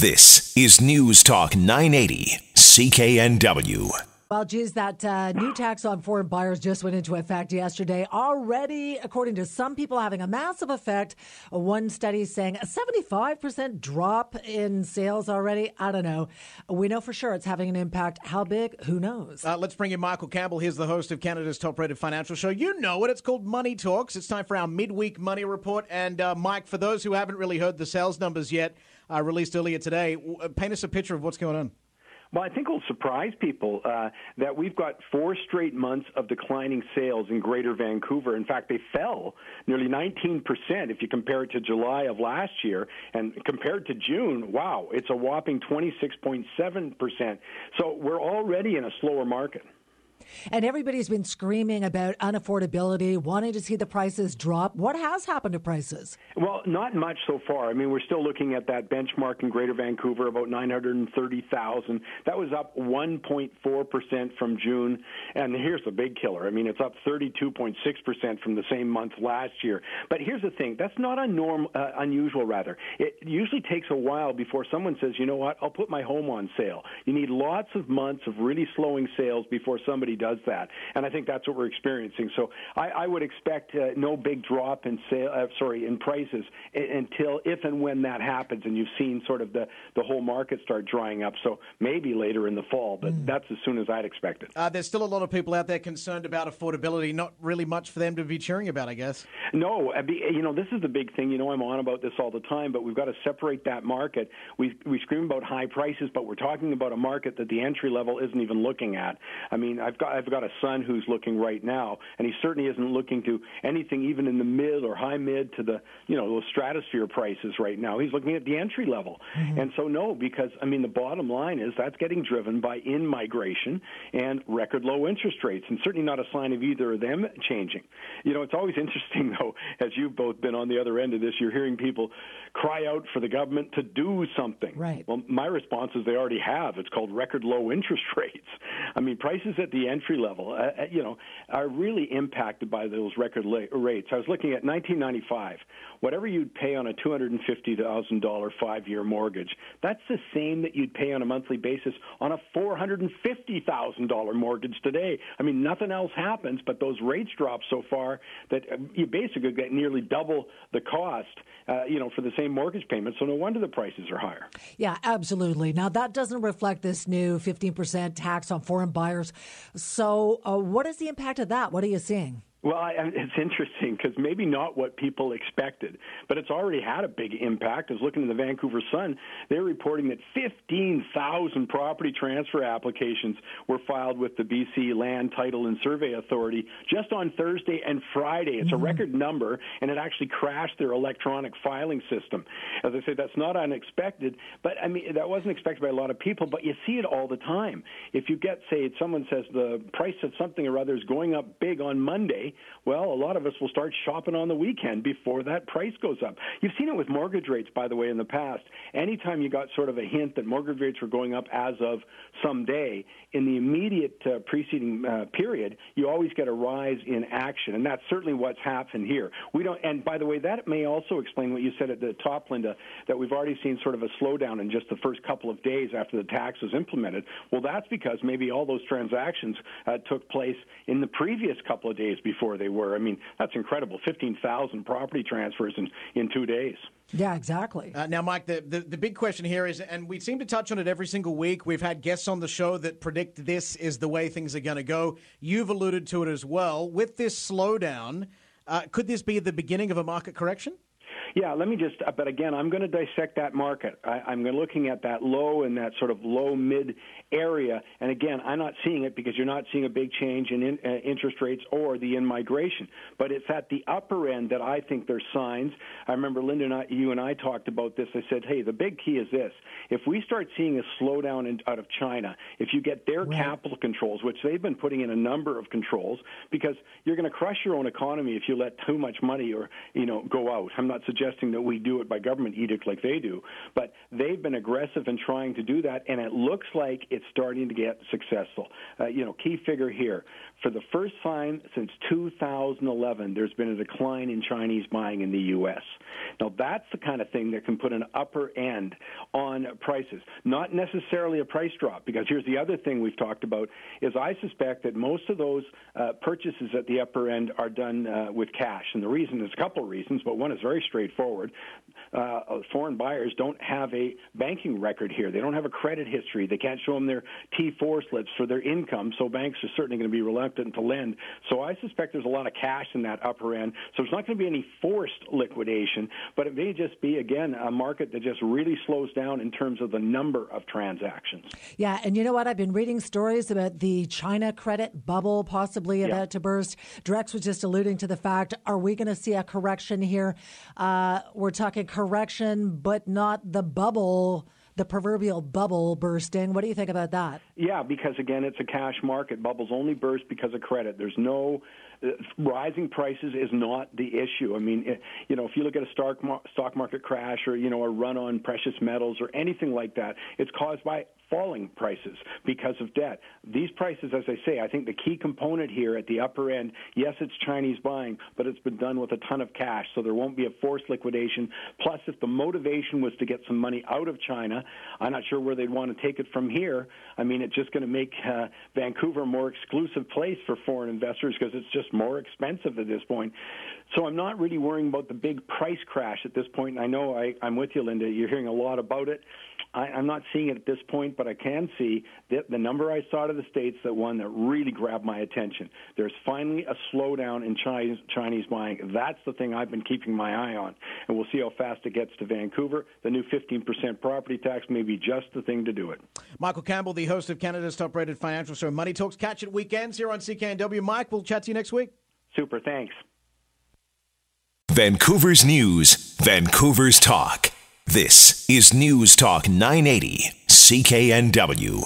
This is News Talk 980, CKNW. Well, geez, that uh, new tax on foreign buyers just went into effect yesterday. Already, according to some people, having a massive effect. One study saying a 75% drop in sales already. I don't know. We know for sure it's having an impact. How big? Who knows? Uh, let's bring in Michael Campbell. He's the host of Canada's top rated financial show. You know it. It's called Money Talks. It's time for our midweek money report. And, uh, Mike, for those who haven't really heard the sales numbers yet, uh, released earlier today, uh, paint us a picture of what's going on. Well, I think it'll surprise people uh, that we've got four straight months of declining sales in Greater Vancouver. In fact, they fell nearly 19% if you compare it to July of last year. And compared to June, wow, it's a whopping 26.7%. So we're already in a slower market. And everybody's been screaming about unaffordability, wanting to see the prices drop. What has happened to prices? Well, not much so far. I mean, we're still looking at that benchmark in Greater Vancouver, about 930,000. That was up 1.4% from June. And here's the big killer. I mean, it's up 32.6% from the same month last year. But here's the thing that's not unnorm- uh, unusual, rather. It usually takes a while before someone says, you know what, I'll put my home on sale. You need lots of months of really slowing sales before somebody does that, and I think that's what we're experiencing. So I, I would expect uh, no big drop in sale, uh, sorry, in prices until if and when that happens, and you've seen sort of the the whole market start drying up. So maybe later in the fall, but mm. that's as soon as I'd expect it. Uh, there's still a lot of people out there concerned about affordability. Not really much for them to be cheering about, I guess. No, you know this is the big thing. You know I'm on about this all the time, but we've got to separate that market. We we scream about high prices, but we're talking about a market that the entry level isn't even looking at. I mean, I've got got I've got a son who's looking right now, and he certainly isn't looking to anything even in the mid or high mid to the you know those stratosphere prices right now. He's looking at the entry level, mm-hmm. and so no, because I mean the bottom line is that's getting driven by in migration and record low interest rates, and certainly not a sign of either of them changing. You know, it's always interesting though, as you've both been on the other end of this, you're hearing people cry out for the government to do something. Right. Well, my response is they already have. It's called record low interest rates. I mean, prices at the entry level, uh, uh, you know, are really impacted by those record la- rates. I was looking at 1995. Whatever you'd pay on a $250,000 five-year mortgage, that's the same that you'd pay on a monthly basis on a $450,000 mortgage today. I mean, nothing else happens, but those rates drop so far that uh, you basically get nearly double the cost, uh, you know, for the same mortgage payment. So no wonder the prices are higher. Yeah, absolutely. Now that doesn't reflect this new 15% tax on foreign buyers. So, uh, what is the impact of that? What are you seeing? Well, I, it's interesting because maybe not what people expected, but it's already had a big impact. I was looking at the Vancouver Sun. They're reporting that 15,000 property transfer applications were filed with the BC Land, Title, and Survey Authority just on Thursday and Friday. It's mm-hmm. a record number, and it actually crashed their electronic filing system. As I say, that's not unexpected, but I mean, that wasn't expected by a lot of people, but you see it all the time. If you get, say, someone says the price of something or other is going up big on Monday, well, a lot of us will start shopping on the weekend before that price goes up. You've seen it with mortgage rates, by the way, in the past. Anytime you got sort of a hint that mortgage rates were going up as of some day, in the immediate uh, preceding uh, period, you always get a rise in action, and that's certainly what's happened here. We don't, and by the way, that may also explain what you said at the top, Lynda, that we've already seen sort of a slowdown in just the first couple of days after the tax was implemented. Well, that's because maybe all those transactions uh, took place in the previous couple of days before before they were. I mean, that's incredible. 15,000 property transfers in, in two days. Yeah, exactly. Uh, now, Mike, the, the, the, big question here is, and we seem to touch on it every single week. We've had guests on the show that predict this is the way things are going to go. You've alluded to it as well. With this slowdown, uh, could this be the beginning of a market correction? Yeah, let me just, uh, but again, I'm going to dissect that market. I, am looking at that low and that sort of low mid area. And again, I'm not seeing it because you're not seeing a big change in, in uh, interest rates or the in migration. But it's at the upper end that I think there's signs. I remember Lynda and I, you and I talked about this. I said, hey, the big key is this. If we start seeing a slowdown in, out of China, if you get their right. capital controls, which they've been putting in a number of controls, because you're going to crush your own economy if you let too much money or, you know, go out. I'm not suggesting suggesting that we do it by government edict like they do, but they've been aggressive in trying to do that, and it looks like it's starting to get successful. Uh, you know, key figure here for the first time since 2011, there's been a decline in Chinese buying in the U.S. Now, that's the kind of thing that can put an upper end on prices. Not necessarily a price drop, because here's the other thing we've talked about, is I suspect that most of those uh, purchases at the upper end are done uh, with cash. And the reason is a couple of reasons, but one is very straightforward straightforward. Uh, foreign buyers don't have a banking record here. They don't have a credit history. They can't show them their T4 slips for their income, so banks are certainly going to be reluctant to lend. So I suspect there's a lot of cash in that upper end. So it's not going to be any forced liquidation, but it may just be, again, a market that just really slows down in terms of the number of transactions. Yeah, and you know what? I've been reading stories about the China credit bubble possibly about yeah. to burst. Drex was just alluding to the fact are we going to see a correction here? Uh, we're talking correction, but not the bubble the proverbial bubble bursting. What do you think about that? Yeah, because again, it's a cash market. Bubbles only burst because of credit. There's no rising prices is not the issue. I mean, it, you know, if you look at a stock stock market crash or you know a run on precious metals or anything like that, it's caused by falling prices because of debt. These prices, as I say, I think the key component here at the upper end, yes, it's Chinese buying, but it's been done with a ton of cash, so there won't be a forced liquidation. Plus, if the motivation was to get some money out of China, I'm not sure where they'd want to take it from here. I mean, it's just going to make uh, Vancouver a more exclusive place for foreign investors because it's just more expensive at this point. So I'm not really worrying about the big price crash at this point. And I know I, I'm with you, Lynda. You're hearing a lot about it. I, I'm not seeing it at this point, but I can see that the number I saw to the states that one that really grabbed my attention. There's finally a slowdown in Chinese, Chinese buying. That's the thing I've been keeping my eye on, and we'll see how fast it gets to Vancouver. The new 15% property tax may be just the thing to do it. Michael Campbell, the host of Canada's top-rated financial show Money Talks, catch it weekends here on CKNW. Mike, we'll chat to you next week. Super, thanks. Vancouver's News, Vancouver's Talk. This is News Talk 980, CKNW.